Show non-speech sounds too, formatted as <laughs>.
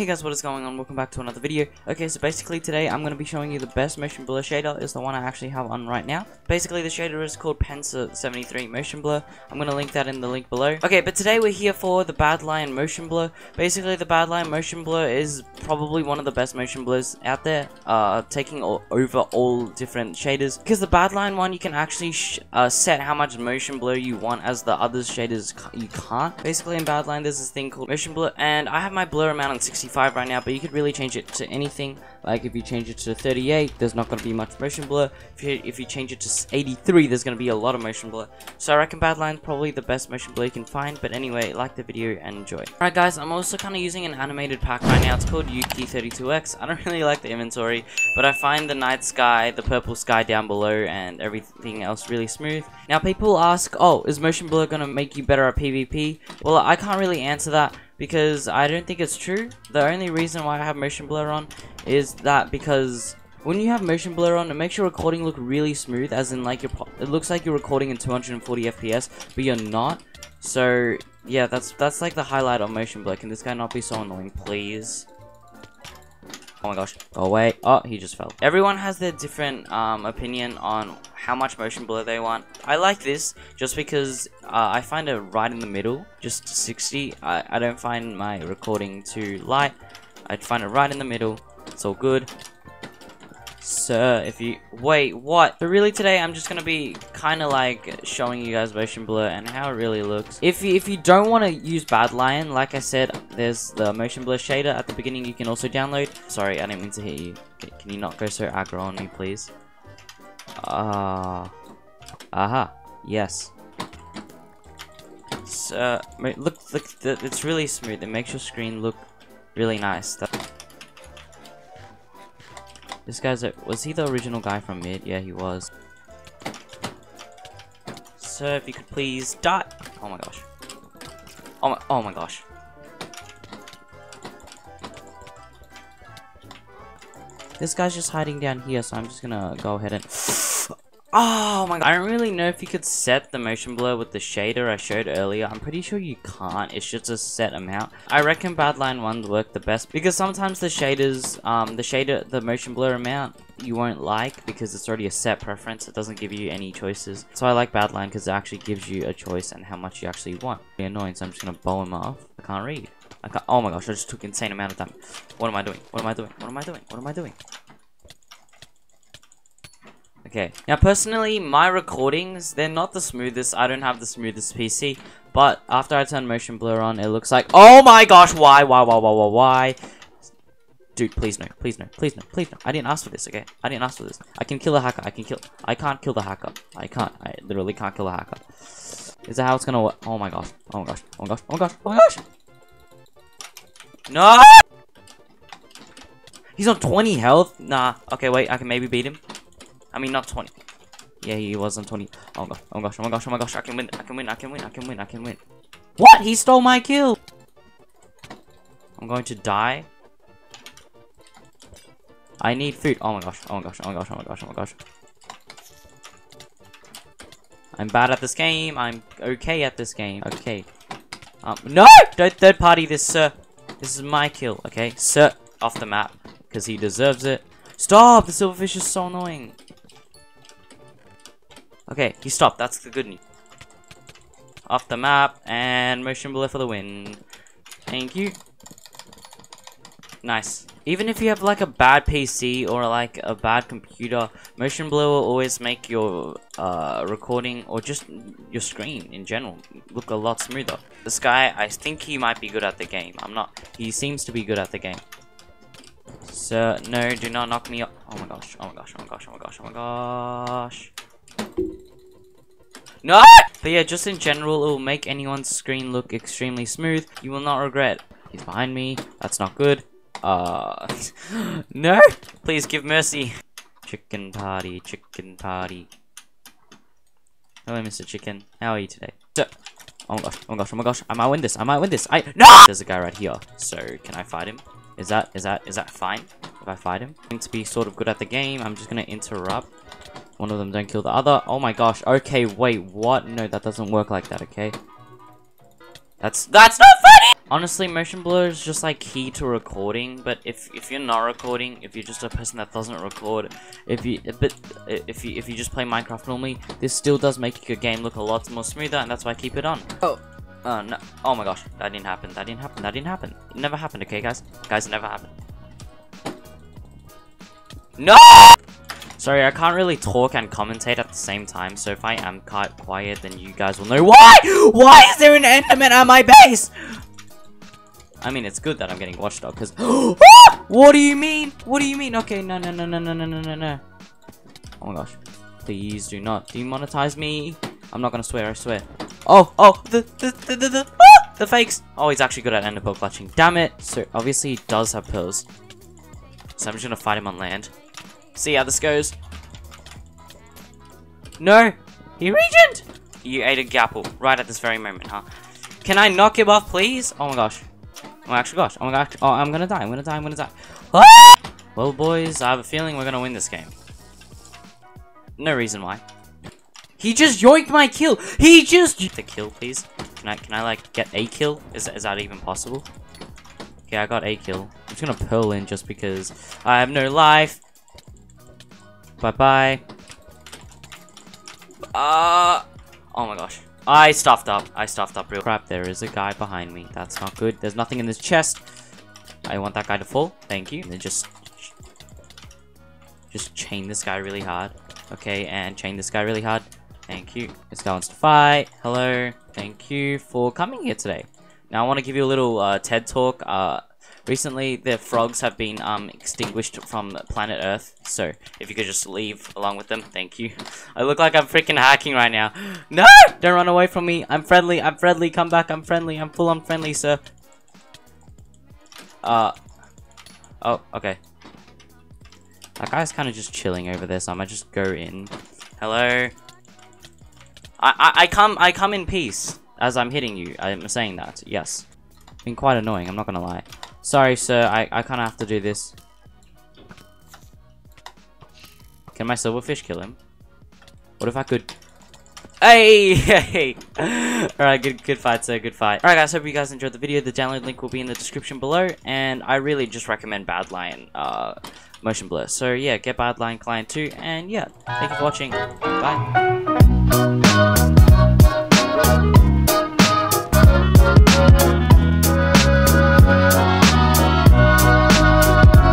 Hey guys, what is going on? Welcome back to another video. Okay, so basically today I'm going to be showing you the best motion blur shader is the one I actually have on right now. Basically the shader is called Pensa 73 Motion Blur. I'm going to link that in the link below. Okay, but today we're here for the bad Badlion Motion Blur. Basically the bad Badlion Motion Blur is probably one of the best motion blurs out there, uh, taking all, over all different shaders. Because the bad Badlion one you can actually uh, set how much motion blur you want as the other shaders you can't. Basically in bad Badlion there's this thing called motion blur and I have my blur amount on 60 65 right now, but you could really change it to anything. Like if you change it to 38, there's not going to be much motion blur. If you, if you change it to 83, there's going to be a lot of motion blur. So I reckon Badlion's probably the best motion blur you can find. But anyway, like the video and enjoy. Alright guys, I'm also kind of using an animated pack right now. It's called Yukki 32X. I don't <laughs> really like the inventory, but I find the night sky, the purple sky down below, and everything else really smooth. Now people ask, oh, is motion blur going to make you better at PvP? Well, I can't really answer that because I don't think it's true. The only reason why I have motion blur on is that because when you have motion blur on, it makes your recording look really smooth, as in like your it looks like you're recording in 240 FPS, but you're not. So yeah, that's that's like the highlight of motion blur. Can this guy not be so annoying, please? Oh my gosh. Go away. Oh, he just fell. Everyone has their different um, opinion on how much motion blur they want. I like this just because uh, I find it right in the middle. Just 60. I, I don't find my recording too light. I find it right in the middle. It's all good. Sir, if you... Wait, what? But really today, I'm just gonna be kind of like showing you guys motion blur and how it really looks. If you, if you don't want to use Badlion, like I said, there's the motion blur shader at the beginning you can also download. Sorry, I didn't mean to hit you. Can you not go so aggro on me, please? Ah. Uh, aha. Yes. So, look, look, it's really smooth. It makes your screen look really nice. This guy's a, was he the original guy from mid? Yeah, he was. Sir, if you could please die. Oh my gosh. Oh my, oh my gosh. This guy's just hiding down here, so I'm just gonna go ahead and... Oh my god, I don't really know if you could set the motion blur with the shader I showed earlier. I'm pretty sure you can't, it's just a set amount. I reckon Badlion 1 work the best because sometimes the shaders, um, the shader, the motion blur amount you won't like because it's already a set preference. It doesn't give you any choices. So I like Badlion because it actually gives you a choice and how much you actually want. Be annoying, so I'm just gonna bow him off. I can't read. I can't, oh my gosh, I just took insane amount of time. What am I doing? What am I doing? What am I doing? What am I doing? Okay, now personally, my recordings, they're not the smoothest. I don't have the smoothest PC. But after I turn motion blur on, it looks like... Oh my gosh, why, why, why, why, why, why? Dude, please no, please no, please no, please no. I didn't ask for this, okay? I didn't ask for this. I can kill a hacker, I can kill... I can't kill the hacker. I can't. I literally can't kill a hacker. Is that how it's gonna work? Oh my gosh, oh my gosh, oh my gosh, oh my gosh, oh my gosh! No! He's on 20 health? Nah. Okay, wait, I can maybe beat him. I mean, not 20. Yeah, he was on 20. Oh, gosh, oh my gosh, oh my gosh, oh my gosh, I can win, I can win, I can win, I can win, I can win. What? He stole my kill! I'm going to die. I need food. Oh my gosh, oh my gosh, oh my gosh, oh my gosh, oh my gosh. I'm bad at this game. I'm okay at this game. Okay. Um, no! Don't third party this, sir. This is my kill, okay? Sir, off the map. Because he deserves it. Stop! The silverfish is so annoying. Okay, he stopped. That's the good news. Off the map, and motion blur for the win. Thank you. Nice. Even if you have like a bad PC or like a bad computer, motion blur will always make your uh, recording or just your screen in general look a lot smoother. This guy, I think he might be good at the game. I'm not. He seems to be good at the game. So, no, do not knock me up. Oh my gosh, oh my gosh, oh my gosh, oh my gosh, oh my gosh. No! But yeah, just in general, it will make anyone's screen look extremely smooth. You will not regret. He's behind me. That's not good. Uh, <laughs> no! Please give mercy. Chicken party, chicken party. Hello, Mr. Chicken. How are you today? So, oh my gosh, oh my gosh, oh my gosh. I might win this. I might win this. I- No! There's a guy right here. So, can I fight him? Is that, is that, is that fine? If I fight him? I'm going to be sort of good at the game. I'm just going to interrupt. One of them don't kill the other. Oh my gosh. Okay, wait, what? No, that doesn't work like that, okay? That's- That's not funny! honestly, motion blur is just like key to recording. But if if you're not recording, if you're just a person that doesn't record, if you but if you if you just play Minecraft normally, this still does make your game look a lot more smoother, and that's why I keep it on. Oh. Oh no! Oh my gosh, that didn't happen. That didn't happen. That didn't happen. It never happened. Okay, guys. Guys, it never happened. No! Sorry, I can't really talk and commentate at the same time, so if I am quite quiet, then you guys will know why! Why is there an enderman at my base? I mean, it's good that I'm getting watchdog, because... <gasps> what do you mean? What do you mean? Okay, no, no, no, no, no, no, no, no, no. Oh my gosh. Please do not demonetize me. I'm not gonna swear, I swear. Oh, oh, the, the, the, the, the, ah, the fakes. Oh, he's actually good at ender pearl clutching. Damn it. So, obviously, he does have pearls. So I'm just gonna fight him on land. See how this goes. No! He regened! You ate a gapple right at this very moment, huh? Can I knock him off, please? Oh my gosh. Oh my actually gosh. Oh my gosh. Oh, I'm gonna die. I'm gonna die. I'm gonna die. Ah! Well, boys, I have a feeling we're gonna win this game. No reason why. He just yoinked my kill. He just the kill, please. Can I can I like get a kill? Is is that even possible? Okay, I got a kill. I'm just gonna pearl in just because I have no life. Bye bye. Uh oh my gosh. I stuffed up. I stuffed up real crap. There is a guy behind me. That's not good. There's nothing in this chest. I want that guy to fall. Thank you. And then just just chain this guy really hard. Okay, and chain this guy really hard. Thank you. This guy wants to fight. Hello. Thank you for coming here today. Now I want to give you a little uh, TED talk. Uh, Recently, the frogs have been um, extinguished from planet Earth, so if you could just leave along with them, thank you. <laughs> I look like I'm freaking hacking right now. <laughs> No! Don't run away from me. I'm friendly. I'm friendly. Come back. I'm friendly. I'm full on friendly, sir. Uh. Oh, okay. That guy's kind of just chilling over there, so I might just go in. Hello? I, I, I come I come in peace as I'm hitting you. I'm saying that. Yes. Been quite annoying, I'm not gonna lie. Sorry, sir. I, I kind of have to do this. Can my silverfish kill him? What if I could... Hey! <laughs> Hey! Alright, good good fight, sir. Good fight. Alright, guys. Hope you guys enjoyed the video. The download link will be in the description below. And I really just recommend Badlion uh, Motion Blur. So, yeah, get Badlion Client 2. And, yeah, thank you for watching. Bye.